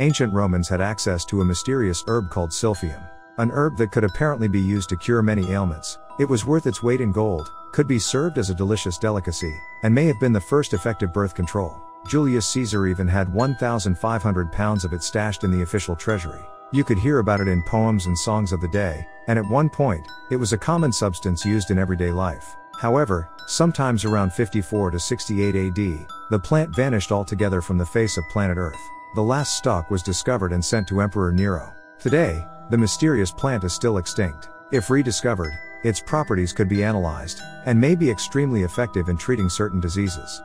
Ancient Romans had access to a mysterious herb called silphium. An herb that could apparently be used to cure many ailments. It was worth its weight in gold, could be served as a delicious delicacy, and may have been the first effective birth control. Julius Caesar even had 1,500 pounds of it stashed in the official treasury. You could hear about it in poems and songs of the day, and at one point, it was a common substance used in everyday life. However, sometimes around 54 to 68 AD, the plant vanished altogether from the face of planet Earth. The last stalk was discovered and sent to Emperor Nero. Today, the mysterious plant is still extinct. If rediscovered, its properties could be analyzed, and may be extremely effective in treating certain diseases.